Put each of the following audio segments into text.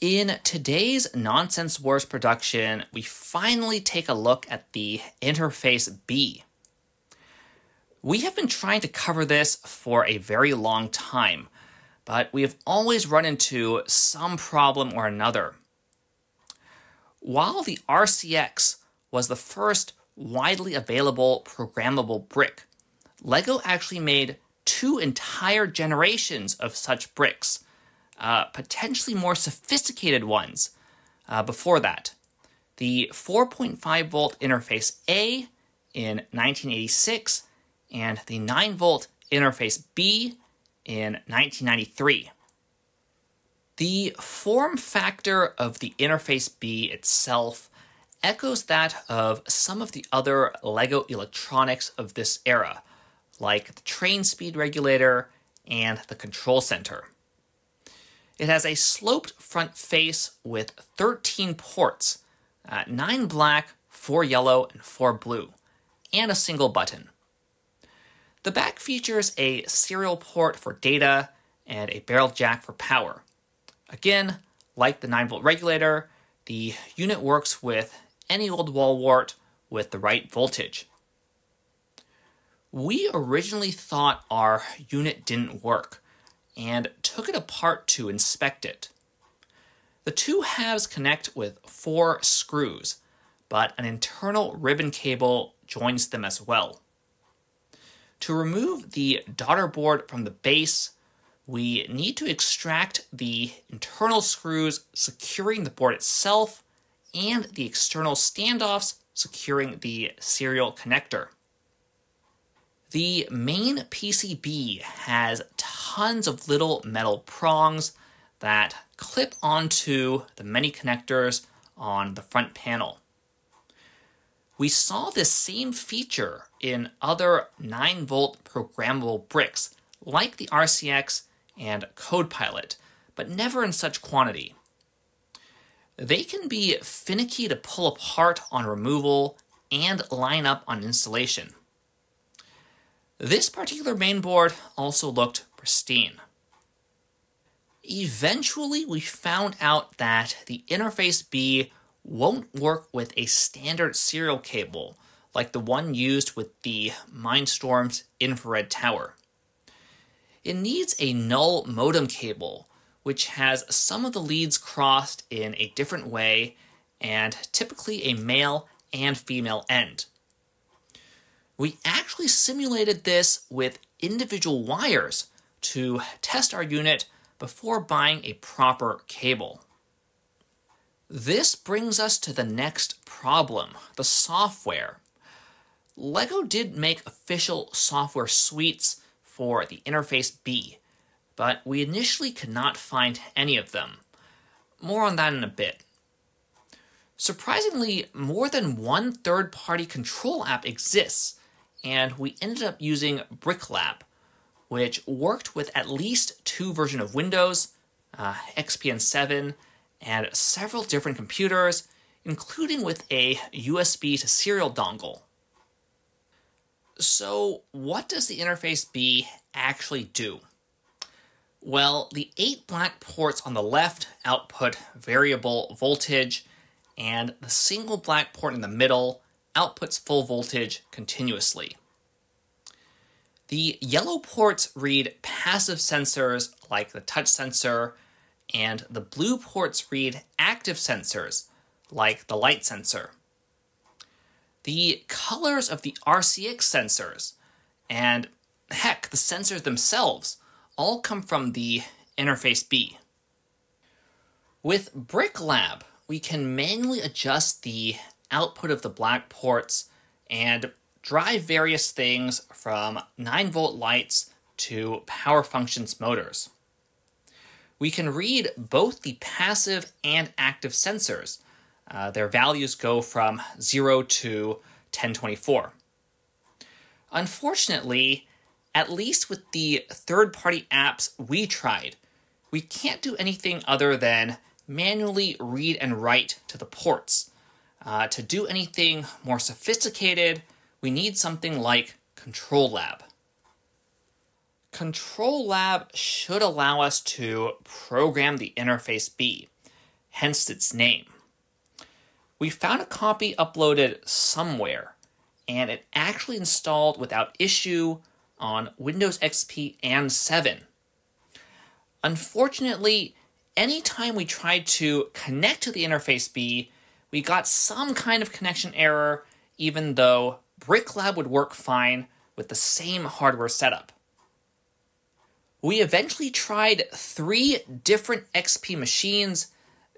In today's Nonsense Wars production, we finally take a look at the interface B. We have been trying to cover this for a very long time, but we have always run into some problem or another. While the RCX was the first widely available programmable brick, LEGO actually made two entire generations of such bricks uh, potentially more sophisticated ones uh, before that. The 4.5 volt interface A in 1986 and the 9 volt interface B in 1993. The form factor of the interface B itself echoes that of some of the other LEGO electronics of this era, like the train speed regulator and the control center. It has a sloped front face with 13 ports, uh, 9 black, 4 yellow, and 4 blue, and a single button. The back features a serial port for data and a barrel jack for power. Again, like the 9 volt regulator, the unit works with any old wall wart with the right voltage. We originally thought our unit didn't work, and took it apart to inspect it. The two halves connect with four screws, but an internal ribbon cable joins them as well. To remove the daughter board from the base, we need to extract the internal screws securing the board itself and the external standoffs securing the serial connector. The main PCB has tons of little metal prongs that clip onto the many connectors on the front panel. We saw this same feature in other 9 volt programmable bricks like the RCX and CodePilot, but never in such quantity. They can be finicky to pull apart on removal and line up on installation. This particular mainboard also looked pristine. Eventually, we found out that the Interface B won't work with a standard serial cable like the one used with the Mindstorm's infrared tower. It needs a null modem cable, which has some of the leads crossed in a different way and typically a male and female end. We actually simulated this with individual wires to test our unit before buying a proper cable. This brings us to the next problem, the software. LEGO did make official software suites for the Interface B, but we initially could not find any of them. More on that in a bit. Surprisingly, more than one third party control app exists, and we ended up using BrickLab, which worked with at least two versions of Windows, uh, XPN 7, and several different computers, including with a USB to serial dongle. So, what does the Interface B actually do? Well, the eight black ports on the left output variable voltage, and the single black port in the middle outputs full voltage continuously. The yellow ports read passive sensors like the touch sensor, and the blue ports read active sensors like the light sensor. The colors of the RCX sensors, and heck, the sensors themselves, all come from the Interface B. With BrickLab, we can manually adjust the output of the black ports and drive various things from 9 volt lights to power functions motors. We can read both the passive and active sensors. Uh, their values go from 0 to 1024. Unfortunately, at least with the third party apps we tried, we can't do anything other than manually read and write to the ports. Uh, to do anything more sophisticated, we need something like Control Lab. Control Lab should allow us to program the interface B, hence its name. We found a copy uploaded somewhere, and it actually installed without issue on Windows XP and 7. Unfortunately, anytime we tried to connect to the Interface B, we got some kind of connection error, even though BrickLab would work fine with the same hardware setup. We eventually tried three different XP machines,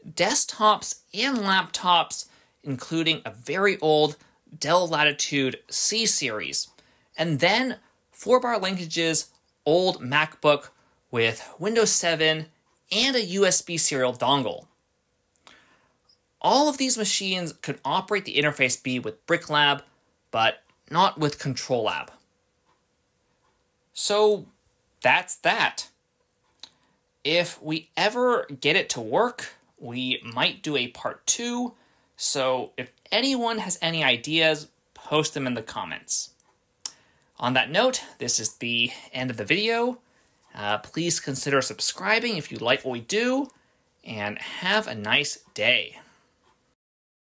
desktops and laptops, including a very old Dell Latitude C series, and then 4-bar linkage's old MacBook with Windows 7 and a USB serial dongle. All of these machines could operate the Interface B with BrickLab, but not with ControlLab. So that's that. If we ever get it to work, we might do a part two. So if anyone has any ideas, post them in the comments. On that note, this is the end of the video. Uh, please consider subscribing if you like what we do, and have a nice day.